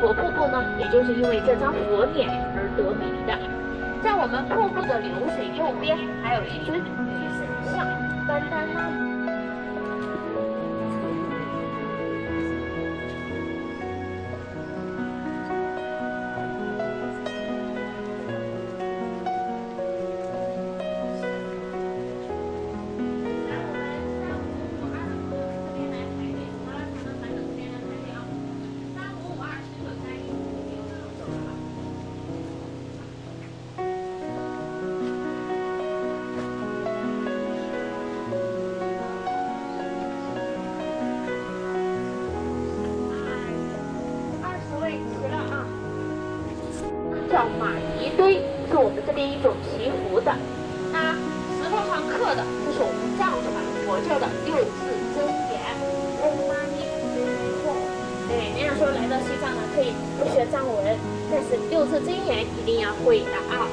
佛瀑布呢，也就是因为这张佛脸而得名的。在我们瀑布的流水右边，还有一尊女神像，丹丹呢。叫马尼堆，是我们这边一种祈福的。那石头上刻的，就是我们藏传佛教的六字真言。嗡嘛呢叭对，人家说来到西藏呢，可以不学藏文，但是六字真言一定要会的啊。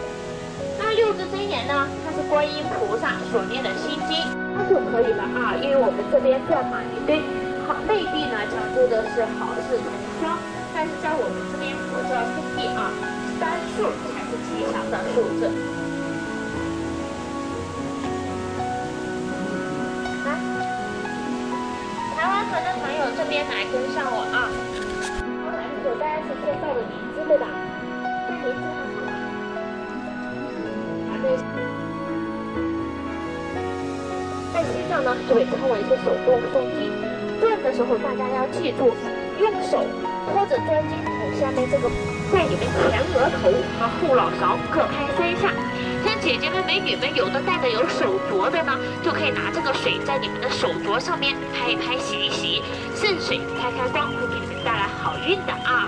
那六字真言呢，它是观音菩萨所念的心经，它就可以了啊。因为我们这边叫马尼堆，好内地呢讲究的是好事成双，但是在我们这边佛教圣地啊。单数才是吉祥的数字。来，台湾团的朋友这边来跟上我啊！刚来的时候大家是先报的名字对吧？那名字很好啊，对。在西藏呢，就被称为是手动诵经。转的时候，大家要记住，用手托着专经筒下面这个。在你们前额头和后脑勺各拍三下，像姐姐们、美女们，有的戴的有手镯的呢，就可以拿这个水在你们的手镯上面拍一拍、洗一洗，圣水开开光，会给你们带来好运的啊！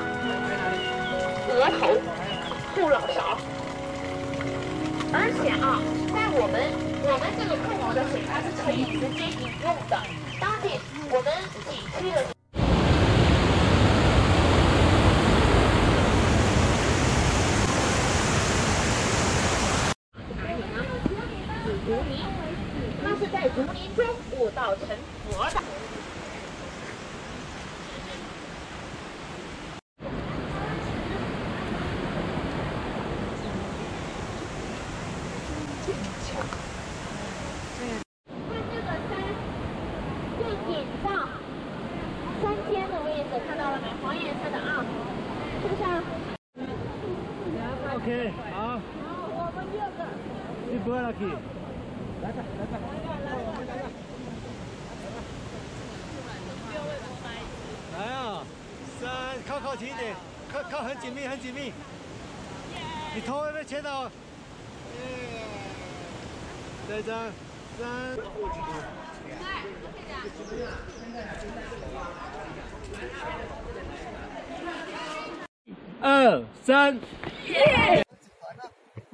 额头、后脑勺，而且啊，在我们我们这个控油的水，它是可以直接饮用的。当地我们景区的。竹林，他是在竹林中悟道成佛的。看这个山，最顶上三尖的位置，看到了没？黄颜色的啊，是不是？OK，好。好，我们第二个。你不要 lucky。来吧，来吧，来来啊！三，靠靠近一点，靠靠很紧密，很紧密。你头会被牵到。这张，三。二三。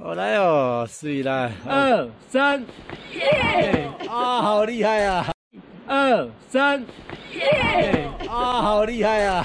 我来哦，水来，二三，耶！啊，好厉害啊！二三，耶！啊，好厉害呀！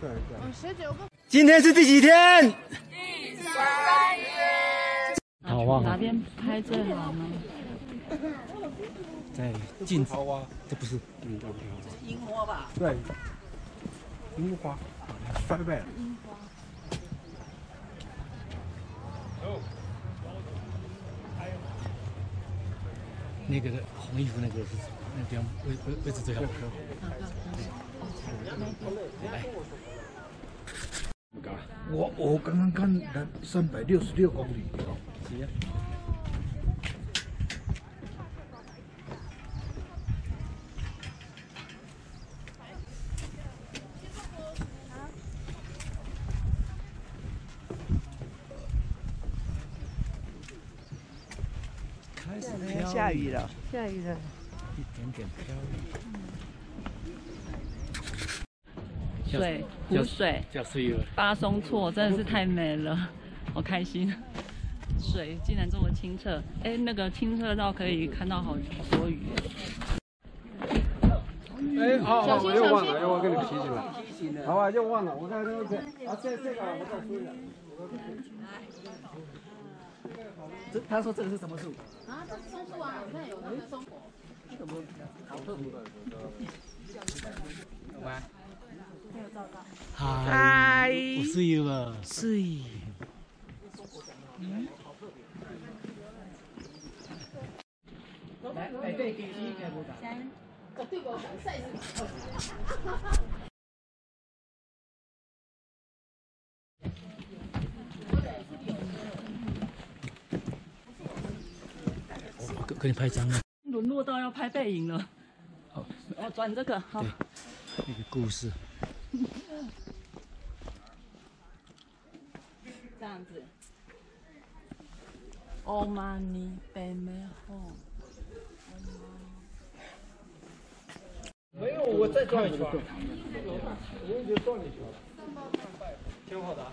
嗯，十九个。今天是第几天？第三天。好啊。哪边拍最好呢？在镜子。这不是。嗯，樱花吧？对。樱花。衰败了。樱花。那个红衣服那个是那边位位位置最好。我我刚刚看三百六十六公里。开始下雨了，下雨了，一点点飘。水湖水，八松错真的是太美了，好开心。水竟然这么清澈，哎，那个清澈到可以看到好多鱼。哎，好，我又忘了，要跟你提醒了。好啊，又忘了，我看这个，啊，这这个我再说一下。这他说这个是什么树？啊，这是松树啊，我看有那个松果。什么？好特殊的。好吧。嗨，我睡了。睡。来，来对，给你一个鼓掌。绝对无敢晒死。给你拍张啊！沦落到要拍背影了。好，我转这个。好。那个故事。这样子。欧玛尼北美后。没有，我再转一圈。我就转一圈。挺好的。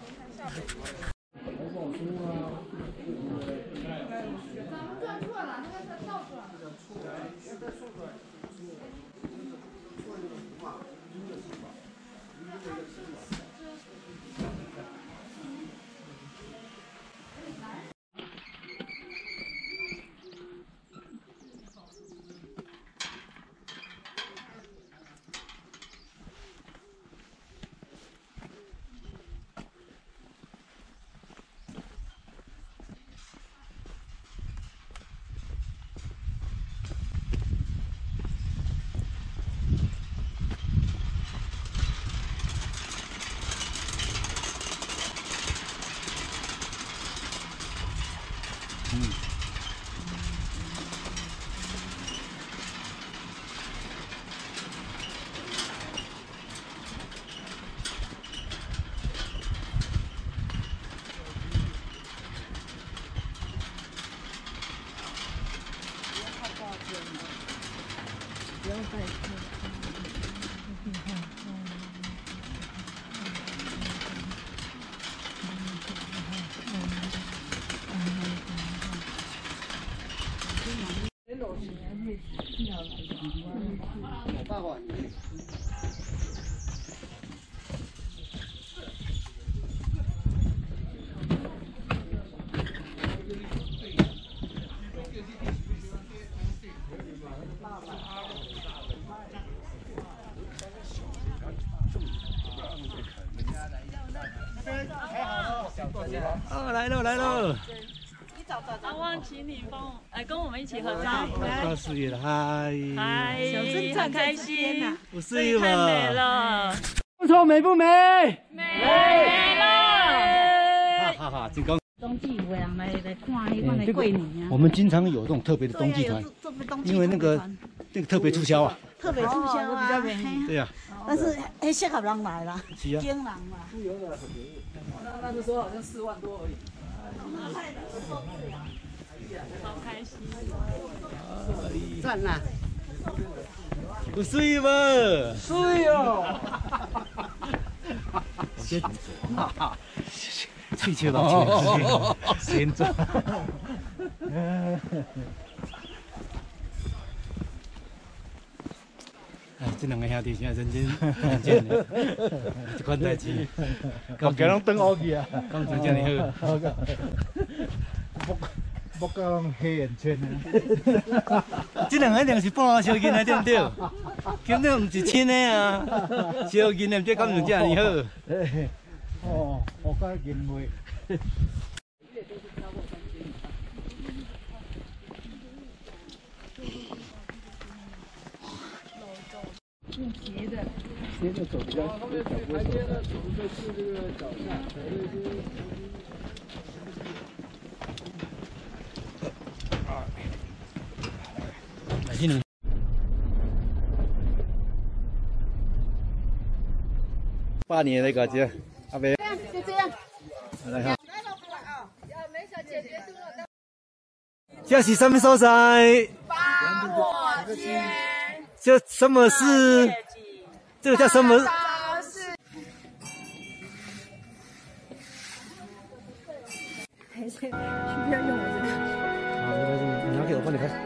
哦，来了来了。阿旺，请你帮我，哎，跟我们一起合照。来，四月了，嗨，嗨，很开心，我四月太美了。不错，美不美？美了。哈哈哈，真高。冬季有人来来看那款的桂林啊。我们经常有这种特别的冬季团，因为那个那个特别促销啊。特别促销啊，比较便宜。对呀。但是哎，适合人来了，京人嘛。那那时说好像四万多而已。好开心！赚了！不睡吗？睡哦！先，哈哈，吹球到先走。这两个兄弟现在认真认真的，这款代志，刚给人等好去啊，刚才这样好。不不讲黑眼圈啊！这两个一定是半小囡仔对不对？肯定不是亲的啊！小囡仔这感情这样好。哦，我讲认为。用斜的，斜着走比较好。台阶呢，走的是这个脚下，踩的是。来，技能。八年那个姐，阿伯。这样就这样。来哈。这是什么所在？这什么是？这个叫什么？还是需要用我这个。好，没关系，你拿给我帮你拍。